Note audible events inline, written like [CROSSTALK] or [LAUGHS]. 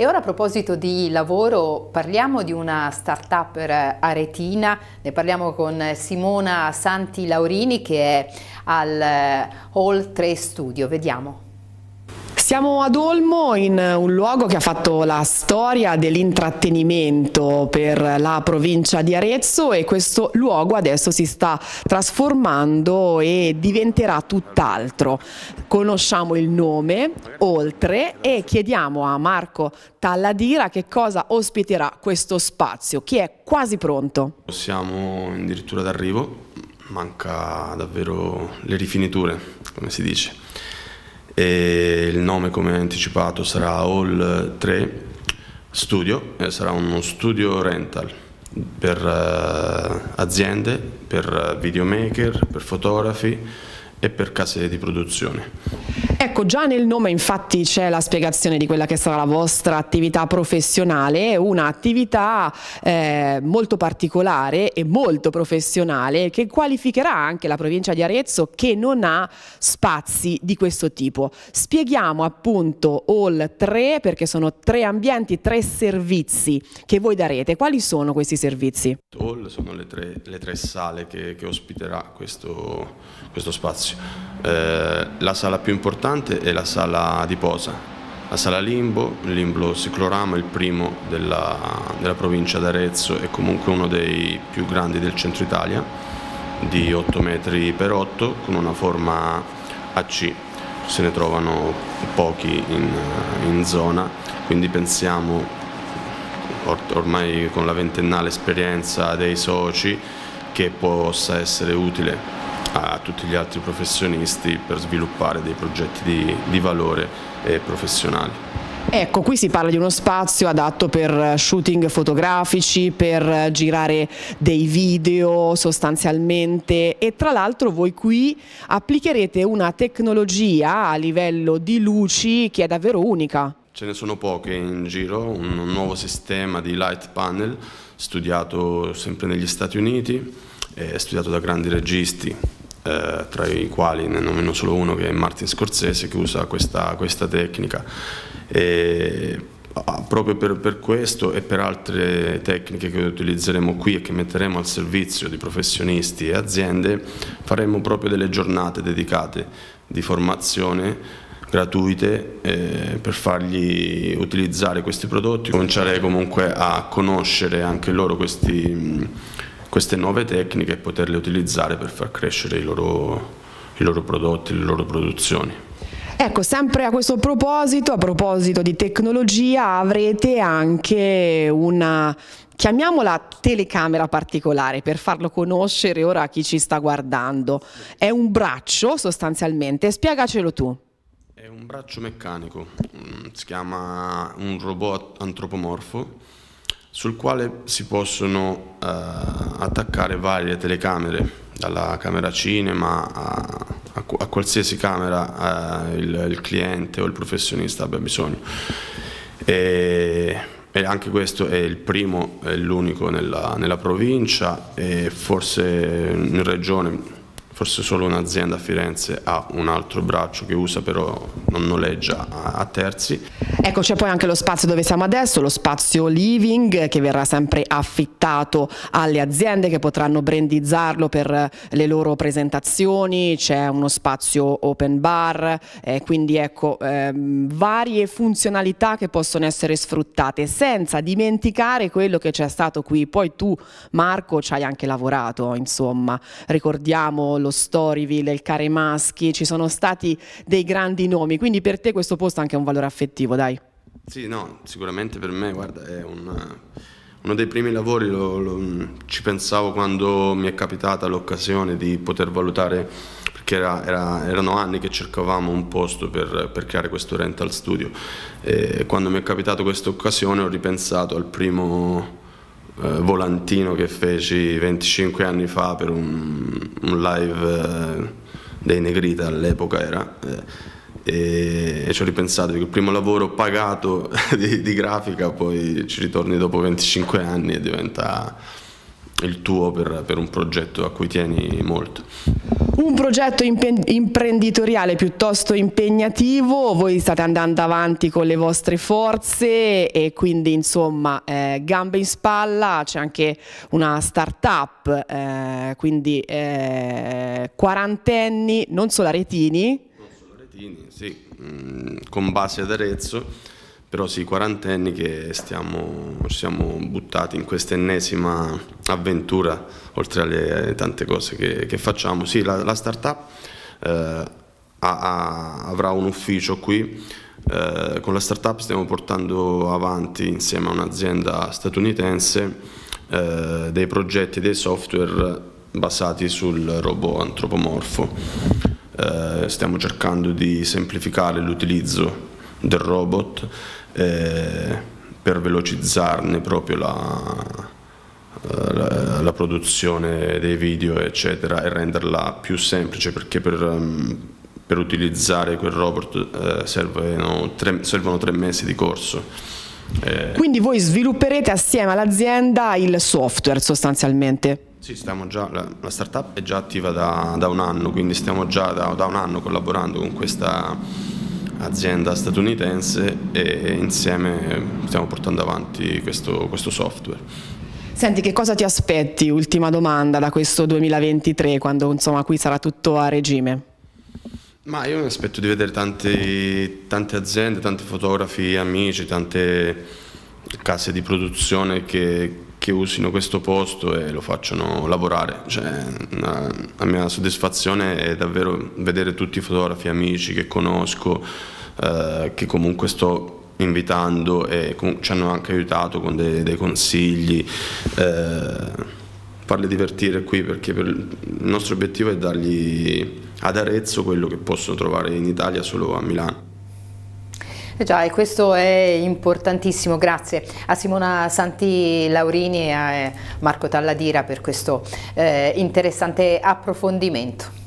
E ora a proposito di lavoro parliamo di una start-up aretina, ne parliamo con Simona Santi Laurini che è al Hall 3 Studio, vediamo. Siamo ad Olmo in un luogo che ha fatto la storia dell'intrattenimento per la provincia di Arezzo e questo luogo adesso si sta trasformando e diventerà tutt'altro. Conosciamo il nome, oltre, e chiediamo a Marco Talladira che cosa ospiterà questo spazio, che è quasi pronto. Siamo addirittura d'arrivo, manca davvero le rifiniture, come si dice e il nome come anticipato sarà All 3 Studio e sarà uno studio rental per uh, aziende, per videomaker, per fotografi e per case di produzione. Ecco, già nel nome infatti c'è la spiegazione di quella che sarà la vostra attività professionale, un'attività eh, molto particolare e molto professionale che qualificherà anche la provincia di Arezzo che non ha spazi di questo tipo. Spieghiamo appunto All 3 perché sono tre ambienti, tre servizi che voi darete. Quali sono questi servizi? All sono le tre, le tre sale che, che ospiterà questo, questo spazio. Eh, la sala più importante importante è la sala di posa, la sala Limbo, il Limbo Ciclorama, il primo della, della provincia d'Arezzo e comunque uno dei più grandi del centro Italia, di 8 metri per 8 con una forma AC, se ne trovano pochi in, in zona, quindi pensiamo or, ormai con la ventennale esperienza dei soci che possa essere utile a tutti gli altri professionisti per sviluppare dei progetti di, di valore eh, professionali. Ecco, qui si parla di uno spazio adatto per shooting fotografici, per girare dei video sostanzialmente e tra l'altro voi qui applicherete una tecnologia a livello di luci che è davvero unica. Ce ne sono poche in giro, un nuovo sistema di light panel studiato sempre negli Stati Uniti, studiato da grandi registi eh, tra i quali ne nomino solo uno che è Martin Scorsese che usa questa, questa tecnica. E, ah, proprio per, per, questo e per altre tecniche che utilizzeremo qui e che metteremo al servizio di professionisti e aziende faremo proprio delle giornate dedicate di formazione gratuite eh, per fargli utilizzare questi prodotti, cominciare comunque a conoscere anche loro questi queste nuove tecniche e poterle utilizzare per far crescere i loro, i loro prodotti, le loro produzioni. Ecco, sempre a questo proposito, a proposito di tecnologia, avrete anche una, chiamiamola telecamera particolare per farlo conoscere ora a chi ci sta guardando. È un braccio sostanzialmente, spiegacelo tu. È un braccio meccanico, mm, si chiama un robot antropomorfo sul quale si possono eh, attaccare varie telecamere, dalla camera cinema a, a, a qualsiasi camera eh, il, il, cliente o il professionista abbia bisogno. E, e anche questo è il primo e l'unico nella, nella provincia e forse in regione forse solo un'azienda a Firenze ha un altro braccio che usa però non noleggia a, terzi. Ecco c'è poi anche lo spazio dove siamo adesso, lo spazio living che verrà sempre affittato alle aziende che potranno brandizzarlo per le loro presentazioni, c'è uno spazio open bar, eh, quindi ecco ehm, varie funzionalità che possono essere sfruttate senza dimenticare quello che c'è stato qui. Poi tu Marco ci hai anche lavorato, insomma, ricordiamo lo lo Storyville, il Care Maschi, ci sono stati dei grandi nomi, quindi per te questo posto ha anche un valore affettivo, dai. Sì, no, sicuramente per me, guarda, è un, uno dei primi lavori, lo, lo, ci pensavo quando mi è capitata l'occasione di poter valutare, perché era, era, erano anni che cercavamo un posto per, per creare questo rental studio e quando mi è capitata questa occasione ho ripensato al primo volantino che feci 25 anni fa per un, un live eh, dei Negrita all'epoca era eh, e, e, ci ho ripensato che il primo lavoro pagato [LAUGHS] di, di, grafica poi ci ritorni dopo 25 anni e diventa il tuo per, per un progetto a cui tieni molto. Un progetto imprenditoriale piuttosto impegnativo, voi state andando avanti con le vostre forze e quindi insomma eh, gambe in spalla, c'è anche una start-up, eh, quindi eh, quarantenni, non solo aretini. Non solo aretini, sì, mm, con base ad Arezzo però sì, quarantenni che stiamo, siamo buttati in questa ennesima avventura, oltre alle tante cose che, che facciamo. Sì, la, la startup eh, ha, ha, avrà un ufficio qui, eh, con la startup stiamo portando avanti insieme a un'azienda statunitense eh, dei progetti, dei software basati sul robot antropomorfo. Eh, stiamo cercando di semplificare l'utilizzo del robot eh, per velocizzarne proprio la, la, la, produzione dei video eccetera e renderla più semplice perché per, um, per utilizzare quel robot eh, servono, tre, servono tre mesi di corso. Eh, Quindi voi svilupperete assieme all'azienda il software sostanzialmente? Sì, già, la, la, startup è già attiva da, da, un anno, quindi stiamo già da, da un anno collaborando con questa azienda statunitense e insieme stiamo portando avanti questo, questo software. Senti, che cosa ti aspetti, ultima domanda, da questo 2023, quando insomma qui sarà tutto a regime? Ma io mi aspetto di vedere tanti, tante aziende, tanti fotografi, amici, tante case di produzione che, che usino questo posto e lo facciano lavorare. Cioè, una, la mia soddisfazione è davvero vedere tutti i fotografi, amici che conosco, eh, che comunque sto invitando e ci hanno anche aiutato con dei, dei consigli. Eh, farli divertire qui perché per il nostro obiettivo è dargli ad Arezzo quello che possono trovare in Italia solo a Milano. Eh già, e questo è importantissimo, grazie a Simona Santi Laurini e a Marco Talladira per questo eh, interessante approfondimento.